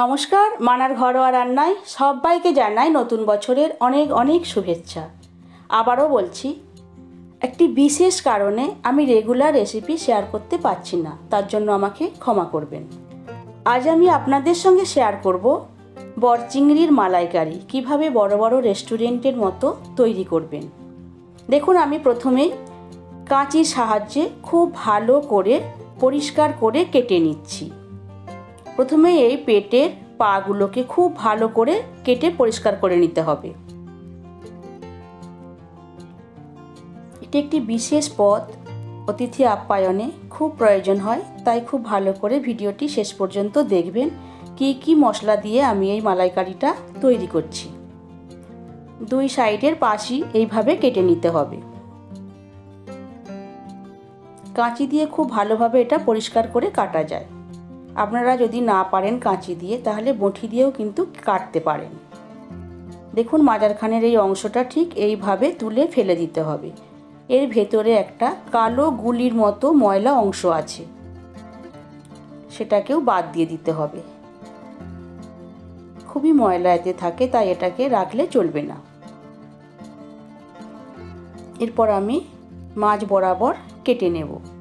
নমস্কার, মানার ঘরোয়া রান্নায় সবাইকে জানাই নতুন বছরের অনেক অনেক শুভেচ্ছা। আবারও বলছি, একটি বিশেষ কারণে আমি রেগুলার রেসিপি শেয়ার করতে পারছি না, তার জন্য আমাকে ক্ষমা করবেন। আজ আমি আপনাদের সঙ্গে শেয়ার করব বরচিংড়ির মালাইকারি, কীভাবে বড় বড় রেস্টুরেন্টের মতো তৈরি করবেন। দেখুন, আমি প্রথমেই কাঁচির সাহায্যে খুব ভালো করে পরিষ্কার করে কেটে নিচ্ছি। প্রথমে এই পেটের পাগুলোকে খুব ভালো করে কেটে পরিষ্কার করে নিতে হবে। এটি একটি বিশেষ পদ অতিথি আপ্যায়নে খুব প্রয়োজন হয়, তাই খুব ভালো করে ভিডিওটি শেষ পর্যন্ত দেখবেন। কি কি মশলা দিয়ে আমি এই মালাইকারিটা তৈরি করছি। দুই সাইডের পাশই এইভাবে কেটে নিতে হবে। কাঁচি দিয়ে খুব ভালোভাবে এটা পরিষ্কার করে কাটা যায়। আপনারা যদি না পারেন কাঁচি দিয়ে, তাহলে বঁটি দিয়েও কিন্তু কাটতে পারেন। দেখুন মাজারখানের এই অংশটা ঠিক এইভাবে তুলে ফেলে দিতে হবে। এর ভেতরে একটা কালো গুলির মতো ময়লা অংশ আছে। সেটাকেও বাদ দিয়ে দিতে হবে। খুবই ময়লা এতে থাকে, তাই এটাকে রাখলে চলবে না। এরপর আমি মাছ বরাবর কেটে নেব।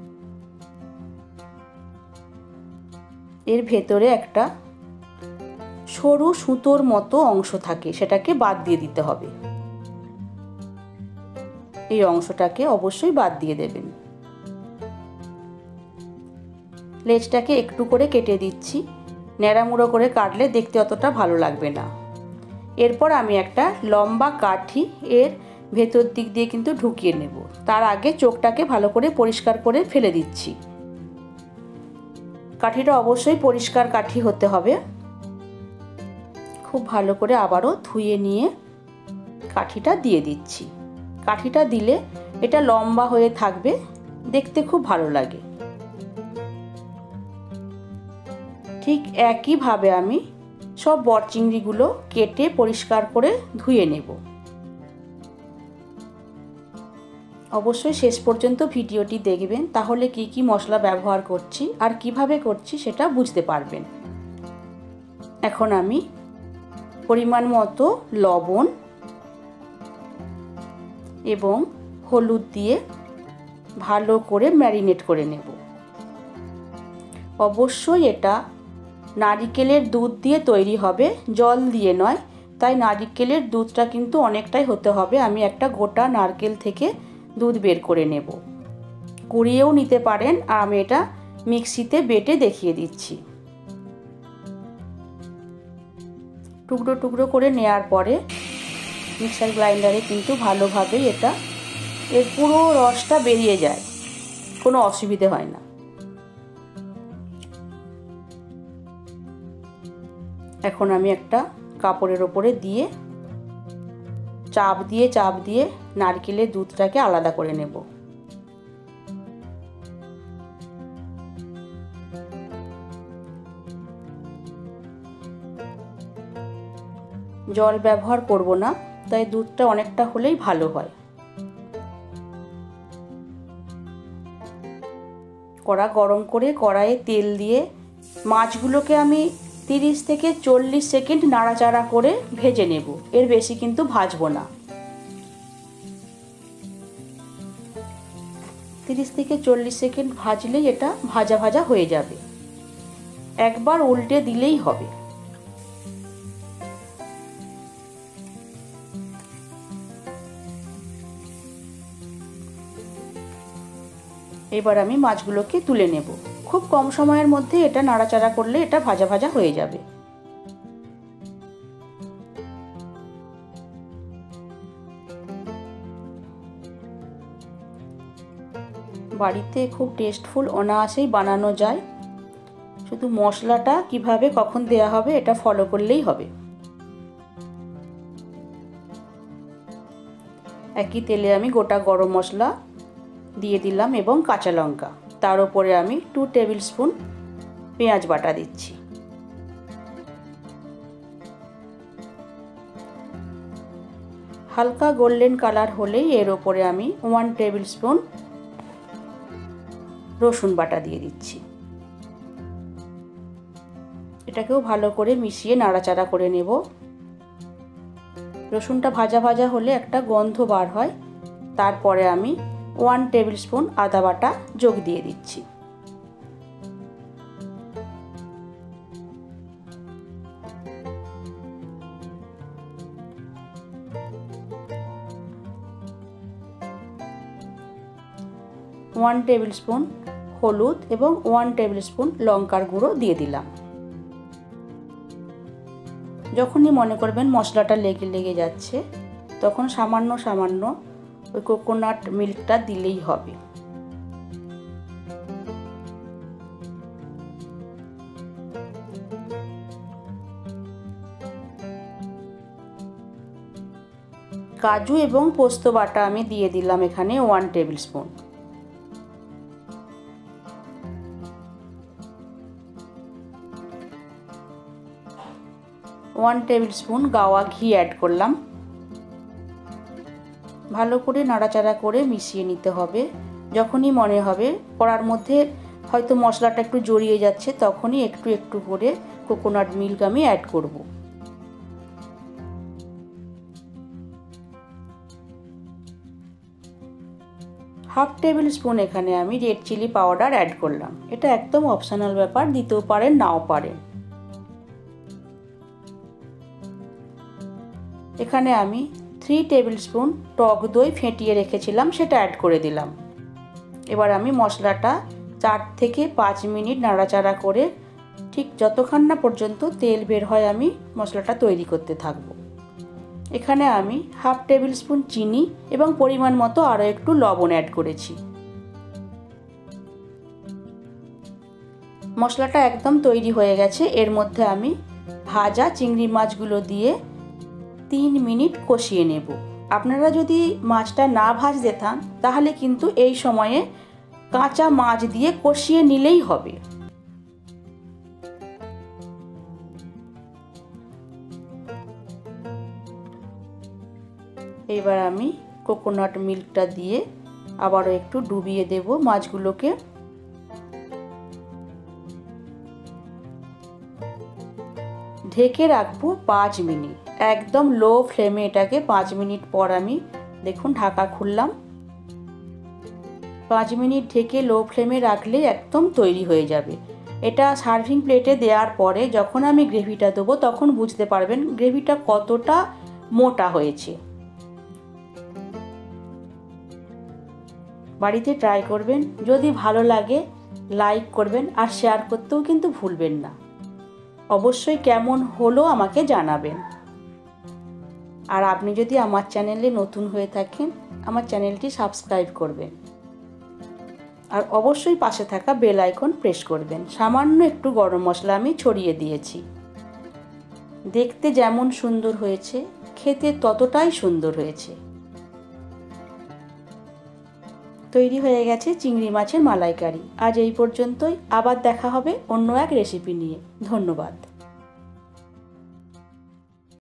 এর ভেতরে একটা সরু সুতোর মতো অংশ থাকে, সেটাকে বাদ দিয়ে দিতে হবে। এই অংশটাকে অবশ্যই বাদ দিয়ে দেবেন। লেজটাকে একটু করে কেটে দিচ্ছি। ন্যাড়ামুড়ো করে কাটলে দেখতে অতটা ভালো লাগবে না। এরপর আমি একটা লম্বা কাঠি এর ভেতর দিক দিয়ে কিন্তু ঢুকিয়ে নেব। তার আগে চোখটাকে ভালো করে পরিষ্কার করে ফেলে দিচ্ছি। কাঠিটা অবশ্যই পরিষ্কার কাঠি হতে হবে। খুব ভালো করে আবারও ধুয়ে নিয়ে কাঠিটা দিয়ে দিচ্ছি। কাঠিটা দিলে এটা লম্বা হয়ে থাকবে, দেখতে খুব ভালো লাগে। ঠিক একইভাবে আমি সব বরচিংড়িগুলো কেটে পরিষ্কার করে ধুয়ে নেব। অবশ্যই শেষ পর্যন্ত ভিডিওটি দেখবেন, তাহলে কি কি মশলা ব্যবহার করছি আর কীভাবে করছি সেটা বুঝতে পারবেন। এখন আমি পরিমাণ মতো লবণ এবং হলুদ দিয়ে ভালো করে ম্যারিনেট করে নেব। অবশ্যই এটা নারিকেলের দুধ দিয়ে তৈরি হবে, জল দিয়ে নয়, তাই নারিকেলের দুধটা কিন্তু অনেকটাই হতে হবে। আমি একটা গোটা নারকেল থেকে দুধ বের করে নেব। কুড়িয়েও নিতে পারেন, আর আমি এটা মিক্সিতে বেটে দেখিয়ে দিচ্ছি। টুকরো টুকরো করে নেওয়ার পরে মিক্সার গ্রাইন্ডারে কিন্তু ভালোভাবে এটা, এর পুরো রসটা বেরিয়ে যায়। কোনো অসুবিধে হয় না। এখন আমি একটা কাপড়ের ওপরে দিয়ে চাপ দিয়ে চাপ দিয়ে নারকেলের দুধটাকে আলাদা করে নেব। জল ব্যবহার করব না, তাই দুধটা অনেকটা হলেই ভালো হয়। কড়া গরম করে কড়াইয়ে তেল দিয়ে মাছগুলোকে আমি তিরিশ থেকে চল্লিশ সেকেন্ড নাড়াচাড়া করে ভেজে নেব। এর বেশি কিন্তু ভাজবো না। তিরিশ থেকে চল্লিশ সেকেন্ড ভাজলেই এটা ভাজা ভাজা হয়ে যাবে। একবার উল্টে দিলেই হবে। এবার আমি মাছগুলোকে তুলে নেব। খুব কম সময়ের মধ্যে এটা নাড়াচাড়া করলে এটা ভাজা ভাজা হয়ে যাবে। বাড়িতে খুব টেস্টফুল অনায়াসেই বানানো যায়। শুধু মশলাটা কীভাবে কখন দেয়া হবে এটা ফলো করলেই হবে। একই তেলে আমি গোটা গরম মশলা দিয়ে দিলাম এবং কাঁচা লঙ্কা। তার উপরে আমি টু টেবিল স্পুন পেঁয়াজ বাটা দিচ্ছি। হালকা গোল্ডেন কালার হলেই এর ওপরে আমি ওয়ান টেবিল স্পুন রসুন বাটা দিয়ে দিচ্ছি। এটাকেও ভালো করে মিশিয়ে নাড়াচাড়া করে নেব। রসুনটা ভাজা ভাজা হলে একটা গন্ধ বার হয়। তারপরে আমি ওয়ান টেবিল স্পুন আদা বাটা যোগ দিয়ে দিচ্ছি। ওয়ান টেবিল স্পুন হলুদ এবং ওয়ান টেবিল স্পুন লঙ্কার গুঁড়ো দিয়ে দিলাম। যখনই মনে করবেন মশলাটা লেগে লেগে যাচ্ছে, তখন সামান্য সামান্য ওই কোকোনাট মিল্কটা দিলেই হবে। কাজু এবং পোস্ত বাটা আমি দিয়ে দিলাম এখানে one tablespoon one tablespoon গাওয়া ঘি অ্যাড করলাম। ভালো করে নাড়াচাড়া করে মিশিয়ে নিতে হবে। যখনই মনে হবে, কড়ার মধ্যে হয়তো মশলাটা একটু জড়িয়ে যাচ্ছে, তখনই একটু একটু করে কোকোনাট মিল্ক আমি অ্যাড করব। হাফ টেবিল স্পুন এখানে আমি রেড চিলি পাউডার অ্যাড করলাম। এটা একদম অপশনাল ব্যাপার, দিতেও পারেন, নাও পারেন। এখানে আমি থ্রি টেবিল স্পুন টক দই ফেটিয়ে রেখেছিলাম, সেটা অ্যাড করে দিলাম। এবার আমি মশলাটা চার থেকে পাঁচ মিনিট নাড়াচাড়া করে ঠিক যতক্ষণ না পর্যন্ত তেল বের হয় আমি মশলাটা তৈরি করতে থাকব। এখানে আমি হাফ টেবিল স্পুন চিনি এবং পরিমাণ মতো আরও একটু লবণ অ্যাড করেছি। মশলাটা একদম তৈরি হয়ে গেছে, এর মধ্যে আমি ভাজা চিংড়ি মাছগুলো দিয়ে তিন মিনিট কষিয়ে নেব। আপনারা যদি মাছটা না ভাজতে থান, তাহলে কিন্তু এই সময়ে কাঁচা মাছ দিয়ে কষিয়ে নিলেই হবে। এবার আমি কোকোনাট মিল্কটা দিয়ে আবারও একটু ডুবিয়ে দেব মাছগুলোকে। ঢেকে রাখব পাঁচ মিনিট। একদম লো ফ্লেমে এটাকে পাঁচ মিনিট পর আমি দেখুন ঢাকা খুললাম। পাঁচ মিনিট ঢেকে লো ফ্লেমে রাখলে একদম তৈরি হয়ে যাবে। এটা সার্ভিং প্লেটে দেওয়ার পরে যখন আমি গ্রেভিটা দেবো তখন বুঝতে পারবেন গ্রেভিটা কতটা মোটা হয়েছে। বাড়িতে ট্রাই করবেন, যদি ভালো লাগে লাইক করবেন আর শেয়ার করতেও কিন্তু ভুলবেন না। অবশ্যই কেমন হলো আমাকে জানাবেন। আর আপনি যদি আমার চ্যানেলে নতুন হয়ে থাকেন, আমার চ্যানেলটি সাবস্ক্রাইব করবেন। আর অবশ্যই পাশে থাকা বেল আইকন প্রেস করবেন। সামান্য একটু গরম মশলা আমি ছড়িয়ে দিয়েছি। দেখতে যেমন সুন্দর হয়েছে, খেতে ততটাই সুন্দর হয়েছে। তৈরি হয়ে গেছে চিংড়ি মাছের মালাইকারি। আজ এই পর্যন্তই। আবার দেখা হবে অন্য এক রেসিপি নিয়ে। ধন্যবাদ।